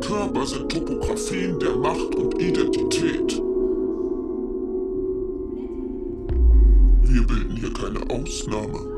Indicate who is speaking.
Speaker 1: Körper sind Topografien der Macht und Identität. Wir bilden hier keine Ausnahme.